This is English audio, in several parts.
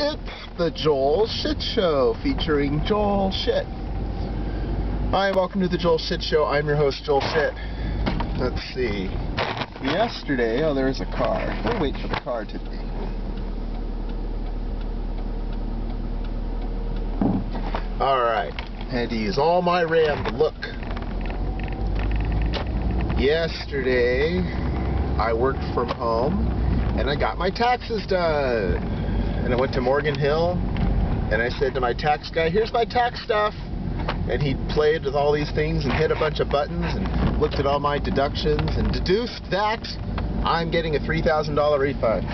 It's the Joel's Hit Show featuring Joel Shit. Hi, welcome to the Joel's Hit Show. I'm your host, Joel Shit. Let's see. Yesterday, oh, there's a car. I'll wait for the car to be. Alright, had to use all my RAM to look. Yesterday, I worked from home and I got my taxes done. And I went to Morgan Hill and I said to my tax guy, here's my tax stuff. And he played with all these things and hit a bunch of buttons and looked at all my deductions and deduced that I'm getting a $3,000 refund.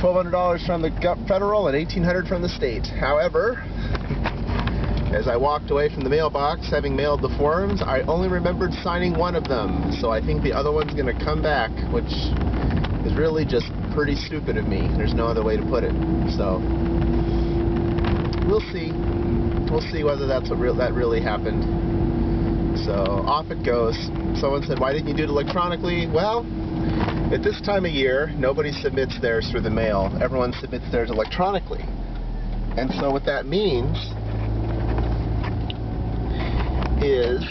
$1,200 from the federal and $1,800 from the state. However, as I walked away from the mailbox, having mailed the forms, I only remembered signing one of them. So I think the other one's going to come back, which is really just pretty stupid of me. There's no other way to put it. So we'll see. We'll see whether that's what real that really happened. So off it goes. Someone said, "Why didn't you do it electronically?" Well, at this time of year, nobody submits theirs through the mail. Everyone submits theirs electronically. And so what that means is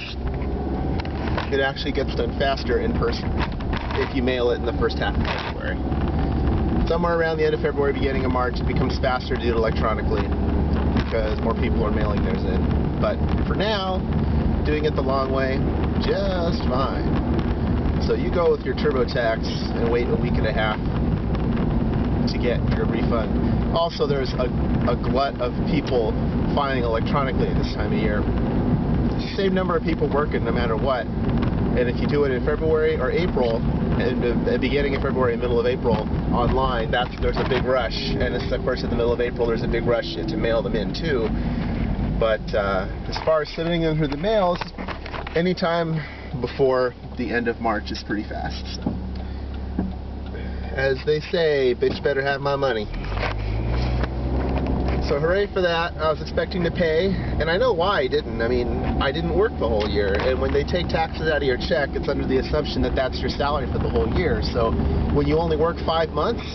it actually gets done faster in person if you mail it in the first half of February. Somewhere around the end of February, beginning of March, it becomes faster to do it electronically because more people are mailing theirs in. But for now, doing it the long way, just fine. So you go with your TurboTax and wait a week and a half to get your refund. Also, there's a, a glut of people filing electronically this time of year same number of people working no matter what. And if you do it in February or April, in the beginning of February, middle of April, online, that's there's a big rush. And it's, of course, in the middle of April, there's a big rush to mail them in too. But uh, as far as sending them through the mail, anytime before the end of March is pretty fast. So. As they say, bitch better have my money. So hooray for that. I was expecting to pay, and I know why I didn't. I mean, I didn't work the whole year, and when they take taxes out of your check, it's under the assumption that that's your salary for the whole year. So when you only work five months,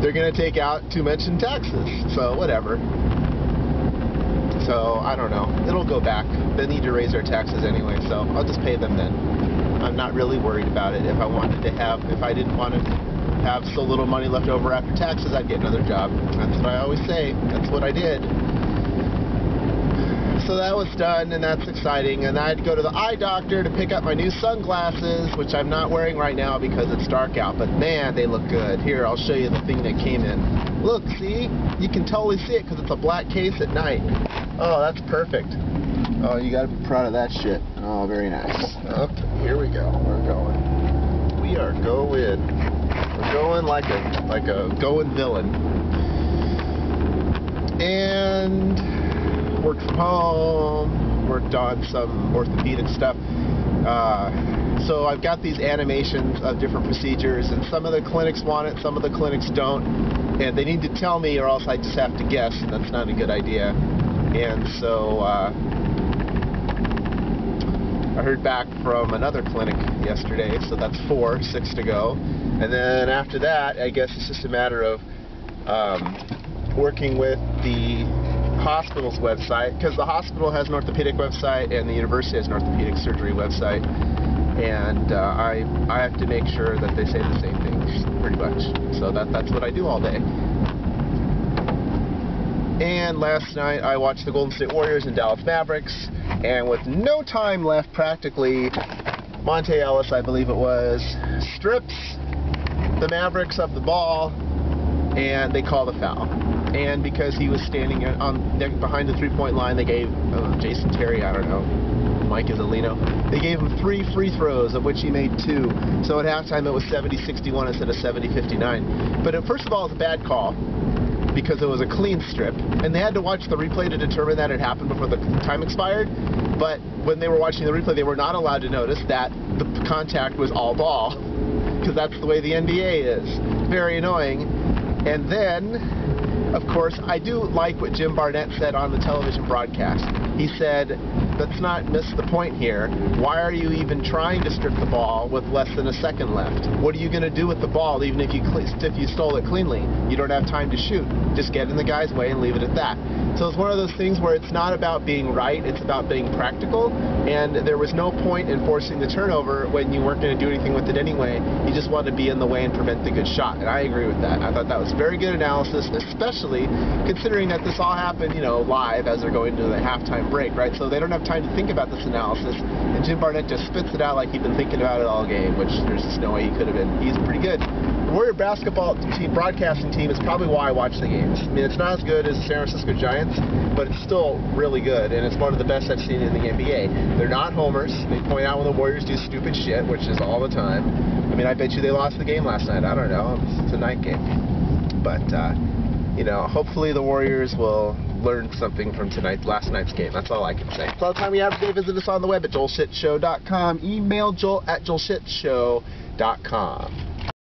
they're going to take out too much in taxes. So whatever. So I don't know. It'll go back. They need to raise their taxes anyway, so I'll just pay them then. I'm not really worried about it. If I wanted to have, if I didn't want to have so little money left over after taxes, I'd get another job. That's what I always say. That's what I did. So that was done, and that's exciting. And I had to go to the eye doctor to pick up my new sunglasses, which I'm not wearing right now because it's dark out. But man, they look good. Here, I'll show you the thing that came in. Look, see? You can totally see it because it's a black case at night. Oh, that's perfect. Oh, you gotta be proud of that shit. Oh, very nice. Okay, here we go. We're going. We are going We're going like a like a going villain. And worked from home, worked on some orthopedic stuff. Uh, so I've got these animations of different procedures, and some of the clinics want it, some of the clinics don't, and they need to tell me, or else I just have to guess, and that's not a good idea. And so uh, I heard back from another clinic yesterday, so that's four, six to go. And then after that, I guess it's just a matter of um, working with the hospital's website, because the hospital has an orthopedic website and the university has an orthopedic surgery website. And uh, I, I have to make sure that they say the same things, pretty much. So that, that's what I do all day. And last night I watched the Golden State Warriors and Dallas Mavericks, and with no time left practically, Monta Ellis, I believe it was, strips the Mavericks of the ball, and they call the foul. And because he was standing on behind the three-point line, they gave uh, Jason Terry, I don't know, Mike Izzolino, they gave him three free throws, of which he made two. So at halftime it was 70-61 instead of 70-59. But first of all, it's a bad call because it was a clean strip, and they had to watch the replay to determine that it happened before the time expired. But when they were watching the replay, they were not allowed to notice that the contact was all ball because that's the way the NBA is. Very annoying. And then, of course, I do like what Jim Barnett said on the television broadcast. He said, let's not miss the point here. Why are you even trying to strip the ball with less than a second left? What are you going to do with the ball even if you if you stole it cleanly? You don't have time to shoot. Just get in the guy's way and leave it at that. So it's one of those things where it's not about being right, it's about being practical. And there was no point in forcing the turnover when you weren't going to do anything with it anyway. You just wanted to be in the way and prevent the good shot. And I agree with that. I thought that was very good analysis, especially considering that this all happened, you know, live as they're going to the halftime break, right? So they don't have time to think about this analysis. And Jim Barnett just spits it out like he'd been thinking about it all game, which there's just no way he could have been. He's pretty good. The Warrior basketball team, broadcasting team is probably why I watch the games. I mean, it's not as good as the San Francisco Giants, but it's still really good, and it's one of the best I've seen in the NBA. They're not homers. They point out when the Warriors do stupid shit, which is all the time. I mean, I bet you they lost the game last night. I don't know. It's a night game. But, uh, you know, hopefully the Warriors will learn something from tonight, last night's game. That's all I can say. That's all the time we have today. Visit us on the web at joelshitshow.com. Email joel at joelshitshow.com.